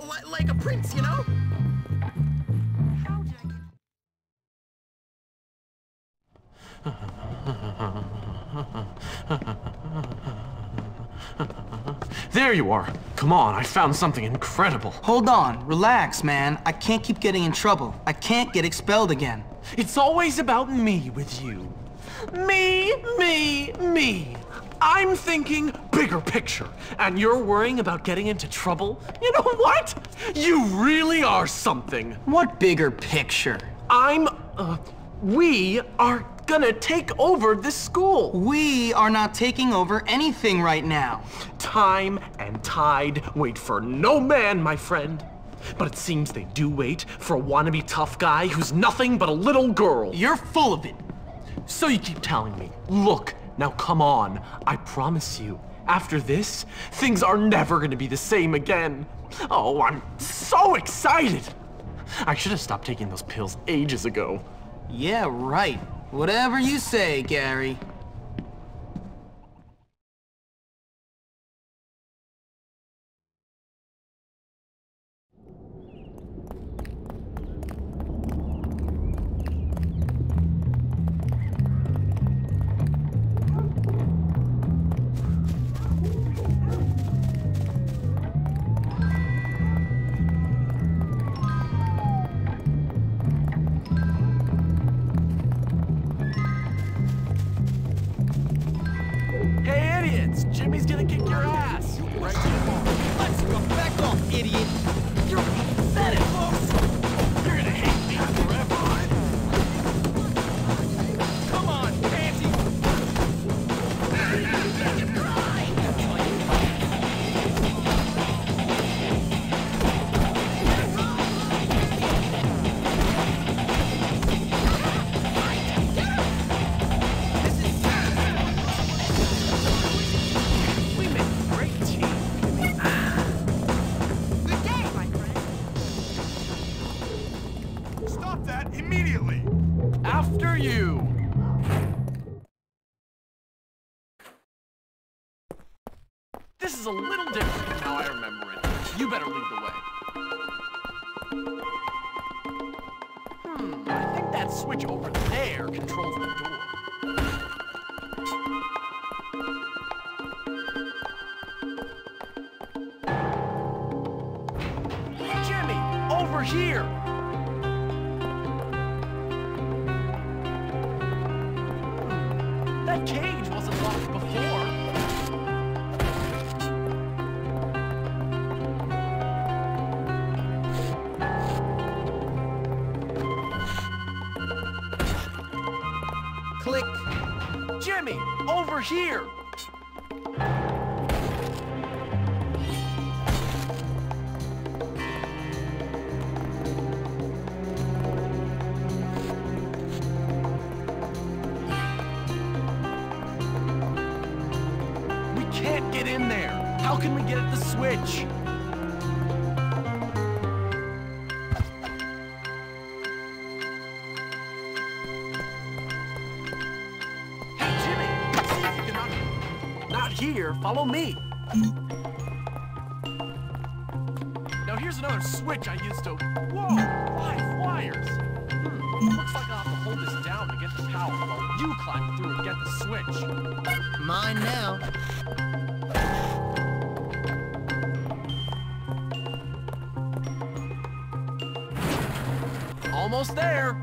L- like a prince, you know? How did I get... There you are. Come on, I found something incredible. Hold on, relax, man. I can't keep getting in trouble. I can't get expelled again. It's always about me with you. Me, me, me. I'm thinking bigger picture, and you're worrying about getting into trouble? You know what? You really are something. What bigger picture? I'm, uh, we are gonna take over this school. We are not taking over anything right now. Time and tide wait for no man, my friend. But it seems they do wait for a wannabe tough guy who's nothing but a little girl. You're full of it. So you keep telling me, look, now come on. I promise you, after this, things are never gonna be the same again. Oh, I'm so excited. I should have stopped taking those pills ages ago. Yeah, right. Whatever you say, Gary. Kick your ass! After you! This is a little different how I remember it. You better lead the way. Hmm, I think that switch over there controls the door. Jimmy, over here! Over here! We can't get in there. How can we get at the switch? Here. Follow me. Now here's another switch I used to... Whoa! Five wires! Hmm. Looks like I'll have to hold this down to get the power while you climb through and get the switch. Mine now. Almost there.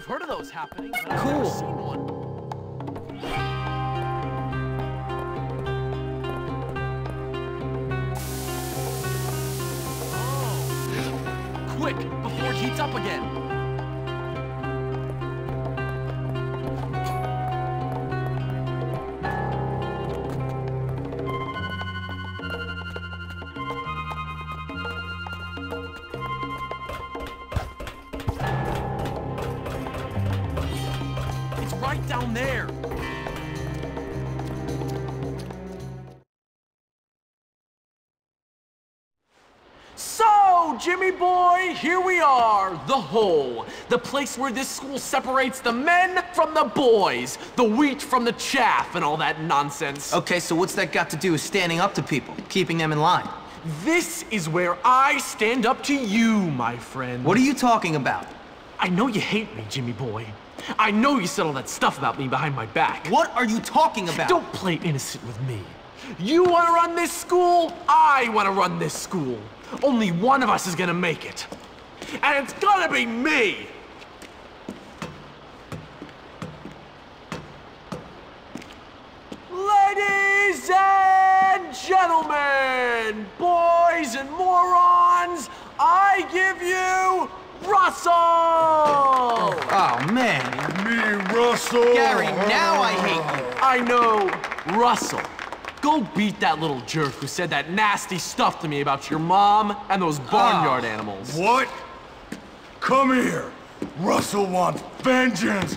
I've heard of those happening, but I've never Cool. seen one. Oh. Quick, before it heats up again. Right down there. So, Jimmy boy, here we are, the hole. The place where this school separates the men from the boys, the wheat from the chaff, and all that nonsense. Okay, so what's that got to do with standing up to people, keeping them in line? This is where I stand up to you, my friend. What are you talking about? I know you hate me, Jimmy boy. I know you said all that stuff about me behind my back. What are you talking about? Don't play innocent with me. You want to run this school? I want to run this school. Only one of us is gonna make it. And it's gonna be me! Ladies and gentlemen, boys and morons, I give you Russell! Man. Me, Russell. Gary, now I hate you. I know, Russell. Go beat that little jerk who said that nasty stuff to me about your mom and those barnyard ah, animals. What? Come here. Russell wants vengeance.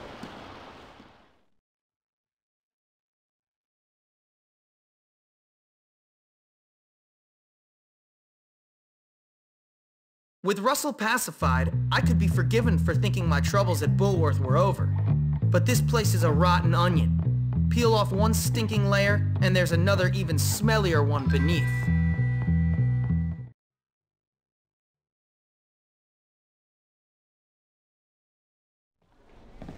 With Russell pacified, I could be forgiven for thinking my troubles at Bullworth were over. But this place is a rotten onion. Peel off one stinking layer, and there's another even smellier one beneath.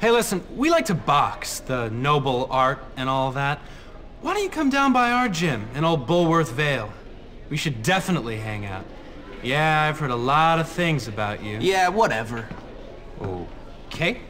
Hey, listen, we like to box, the noble art and all that. Why don't you come down by our gym in old Bullworth Vale? We should definitely hang out. Yeah, I've heard a lot of things about you. Yeah, whatever. Okay.